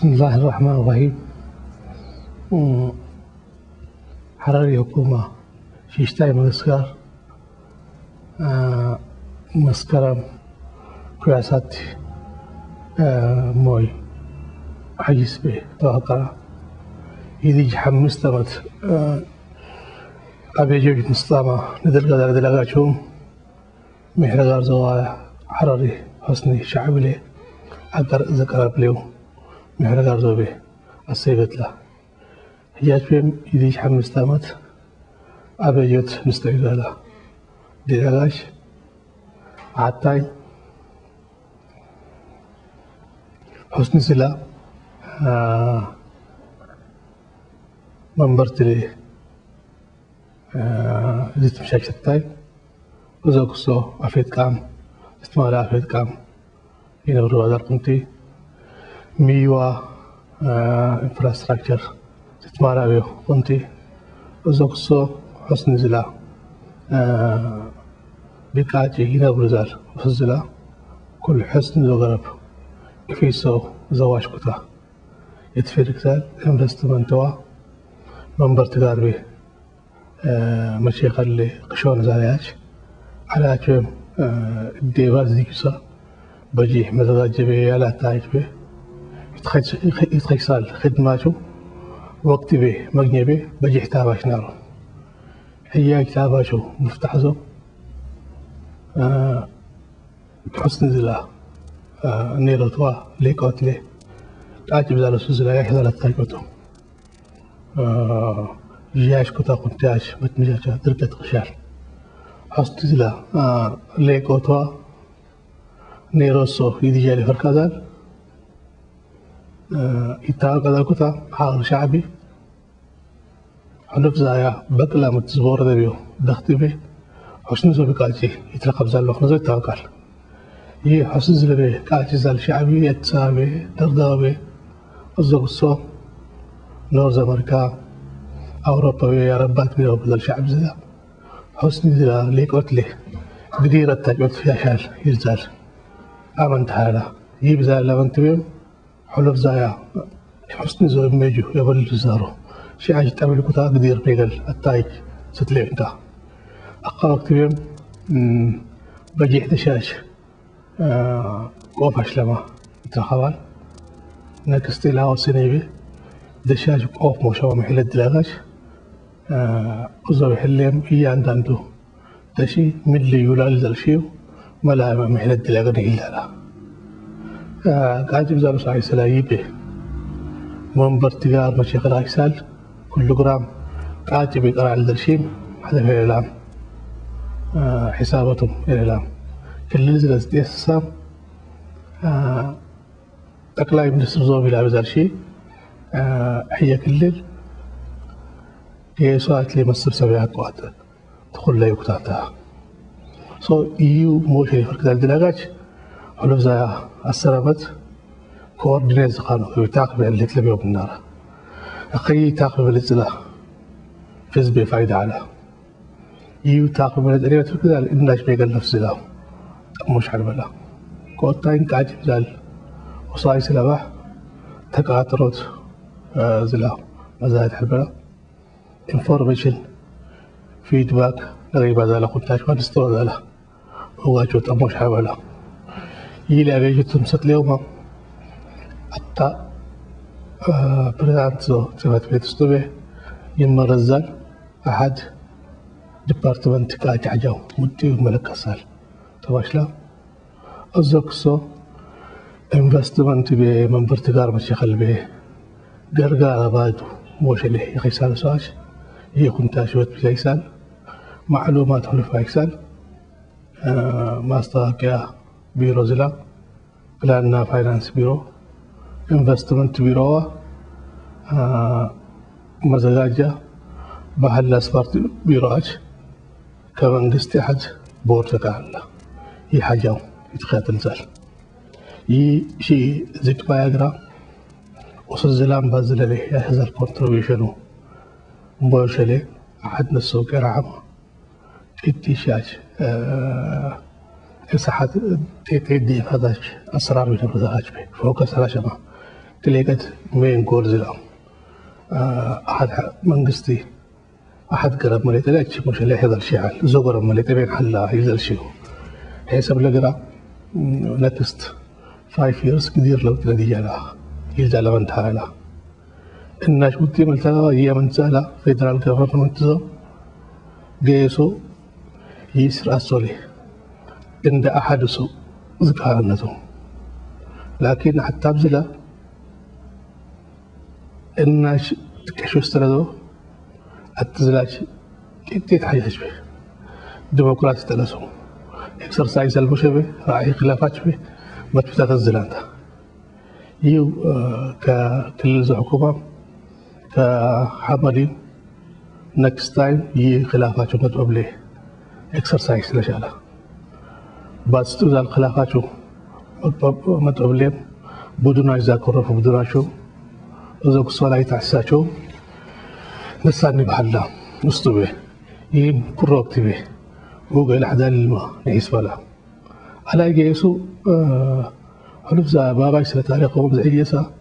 بسم الله الرحمن الرحيم. حراري حكومة شيشتاي مسكر آه مسكرم كواسات آه موي. حجيس به توقع يدي حمس تمت آه أبي جوجت مستامة ندل قدر دلقاتهم محرقار زوايا حراري حسني شعبي لي أقر ذكر بليو. محرقار زوبي. السيبت له. حجاج بهم يديش حمس تامت أبي جوت مستعيد له دلقاش عطاي. حسني سلا. آه. منبرت لي آه. زيت مشاك ستاي وزوك سو أفيد كام. استمال أفيد كام. ينبرو هذا قمتي ميوا. انفراستراكشر استمال أبيو. قمتي وزوك سو حسن زلا بقاعتي ينبرو زال وفزلا كل حسن ذو غرب في سو زواج كتا يتفرق زال انفستمنتوا منبر تقاربي مشيخ اللي قشون زاياش على كم الديبات زيكسا بجيح متغجب على تايج به يتخيصال خدماته وقت به مجني به بجيح تاباش نارو. حياك تاباشو مفتح زو حسن زلا نيرتوا ليكوت لي. تعجب زالو سوزلا يحزل التايكوتو. جياش كتا قنتاش متمجاجا درقة غشال حسن زلا ليكوتوا نيروسو يدي جالي فركازال إتا قدر كتا حاضر شعبي. متزبور دبيو دختي بي حسن زو بقاجي يترقب زال لوخنا زو يتوكل يي حسن زل بي قاجي زال شعبي يتسابي دردابي الزوغسو نورز أمريكا أوروبا يا ربات بيو بدل شعب زلا حسن زلا ليك أتلي قديرة تجوت فيها شال يزال. أمنت حالة يجيب زال لمنت بيو حلف زايا حسن زو ميجو يبل زارو شي عاجي تعمل كتا قدير بيقل التايك ستلي إنت. أقارك تبيم بجي حدشاش قوفاش لما. تخوال نكستي لاو سنيبي دشاش قوف موشوا محل الدلاغاش وزو يحليم هي عند عنده دشي ملي يولال زلشيو ملا محل الدلاغا نهيلا لا قاعد يبزالو ساعي سلايي به منبر تجار مشيخ العيسال كل جرام قاعد بيقرا على الدرشيم هذا في الإعلام حساباتهم الإعلام كل نزل استيسام ጠቅላይ ሚኒስትር ዞቢል አበዛርሺ ሕየ ክልል የሰዋት መሰብሰቢያ አቋት ተኮላይ ኩታታ ሶ እዩ ሞሽን ይፈርክታል ድላጋች ሕሉፍ ዛ አስር ዓመት ኮኦርዲኔት ዝኻኑ ታቅ ብዕለት ለብዮ ብናራ أخي تاقب بالإزلا فز بفايدة على. يو تاقب من الدنيا تفكر إناش بيقل نفس زلاو مش حرب لا. كوتاين قاعد زال وصاي سلابح تقاطرت زلاو مزايد حرب لا. انفورميشن فيدباك لغيب هذا استوى هذا لا. هو أجوت أموش حرب لا. يلي أبيجت تمسك اليوم حتى ፕሬዚዳንት ጽህፈት ቤት ውስጥ ቤ ይመረዛል አሓድ ዲፓርትመንት ቃጫጫው ሙጢ ይመለከሳል ተባሽላ እዞ ክሶ ኢንቨስትመንት ቤ መንበርቲ ጋር መሸኸል ቤ ገርጋ ባዱ ሞሸሌ የኸይሳል ሰዋሽ የኩንታ ሽወት ቢዛይሳል ማዕሉማት ሕሉፍ አይክሳል ማስታወቂያ ቢሮ ዝላ ፕላንና ፋይናንስ ቢሮ investment bureau መዘጋጃ ባህልና ስፖርት ቢሮዎች ከመንግስቲ ሓጅ ቦርድ ተካህልና ይህ ሓጃው ይትኸትልዘል ይህ ሺ ዝድባይ ግራ ቁስር ዝላምባ ዝለለ ያሕዘል ኮንትሪቢሽኑ እምቦሸሌ ዓድ ንሱ ገራዓም እቲ ሻጅ እሳሓት ጤጤ ዲኢፋታች ኣሰራር ቤተብረዛሃጅ ፎከ ሰላሸማ تلقت مين جول زلام أحد منقستي. أحد قرب مليت. لا تشي مش اللي هذا الشيء زوجر مليت بين حلا يزل شيء. حسب لقرأ next five years كثير لو تلاقي جالا يلزا لمن تعالى الناس قلت ملتا هي من سهلة فيدرال government زو جيسو يسر أسولي عند أحد سو ذكر لكن حتى بزلا እናሽ ትቀሾ ዝተረዶ ኣትዝላሽ ጤጤት ሓይሽ ዲሞክራሲ ጠለሱ ኤክሰርሳይዝ አልቦሸ ራእይ ክላፋች በ ዝላንታ ይህ ከክልል ዘሕኩማ ከሐመድ ነክስት ታይም ይህ ክላፋቸው መጥበብሌ ኤክሰርሳይዝ ስለሻላ ባስጡ ዛል ክላፋቸው መጥበብሌም ቡድናሽ ዛኮረፉ ቡድናቸው إذا كرف بدون شو إذا كسولا يتعسى نساني بحلا نستوي يم كروكتي به وقع الأحداث الماء نعيس بلا على جيسو حلف زا بابا يسلا تاريخ ومز عيسا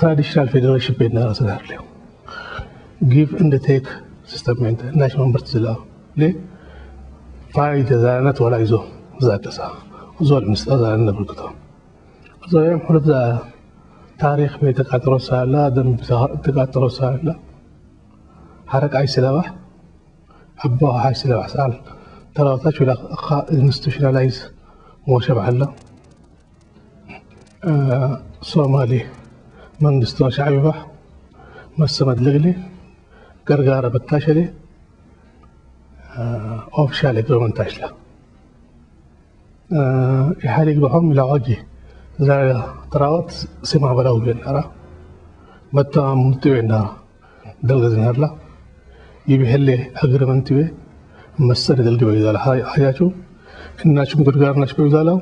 traditional federation بيننا راسنا اليوم give and take system انت national برتزلا ليه؟ فايدة زانت ولا يزو. زاد سا زول تاريخ بيت قاتلو سالا دم تقاتلو سالا حرك أي سلاح أبوها هاي سلاح سأل. ترى تشوي انستشنالايز مو شبع الله آه صومالي منغستو شعبي آه آه زي تراوت سمع بلاو بين أرى. متى متوين نار دلغز نار لا يبهلي أقرمان تبي مسر دلغي بيزال حياتو. إناشم قرقار ناش بيزالو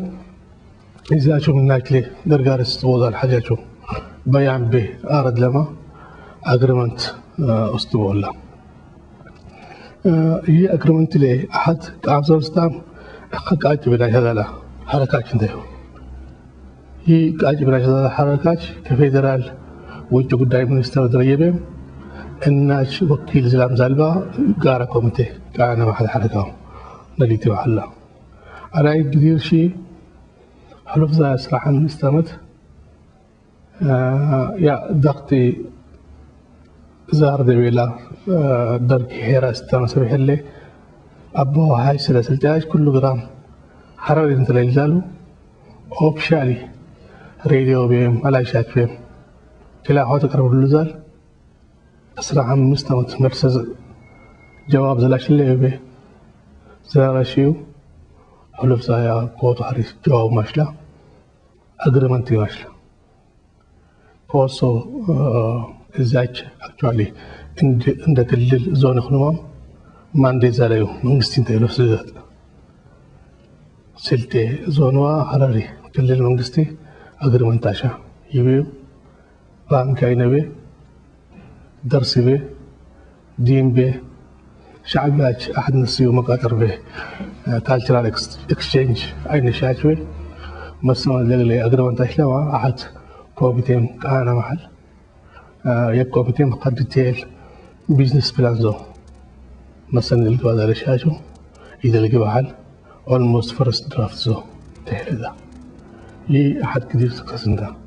إذا شو من ناكلي قرقار استوضا الحاجاتو بيان به أرد لما أقرمنت أستوى هي أقرمنت لي أحد. كعبزو ستام حق عجبنا هذا لا حركات عنده هي عجبنا هذا حركات كفيدرال قداي منستر دريبهم الناس وكيل زلام زالبا قارا كوميتي كان واحد حركة نليتي وحلا على كثير شيء حلف ذا صراحة استمت يا ضغطي زار دبيلا درك هيرا استمت بحلي أبو هاي سلسلتاج كل جرام حرر انت ليلزالو أوبشالي راديو بيم على شات بيم كلا حوت قرب اللزال أسرع مستمت مرسز جواب زلاش اللي بي زراشيو حلف زايا قوت حريف جواب ماشلا أجرمنتي ماشلا also እዛች አክቹዋሊ እንደ ክልል ዞን ክልሞም ማንዴዛ ላይ መንግስቲ እንተይሎ ስዘጥ ስልጤ ዞንዋ ሀረሪ ክልል መንግስቲ أدرى من تاشا يبي بان كاين بي درس بي دين بي شعب ماج أحد نسيو مقاطر بي كالتشرال اكسشينج أي نشاش بي مسلم لغلي أدرى من أحد كوبيتين كان محل يبقى كوبيتين قد تيل بيزنس بلانزو مثلا اللي هو هذا اذا لقى محل almost first draft so تهلا 이 핫 그리스도였습니다.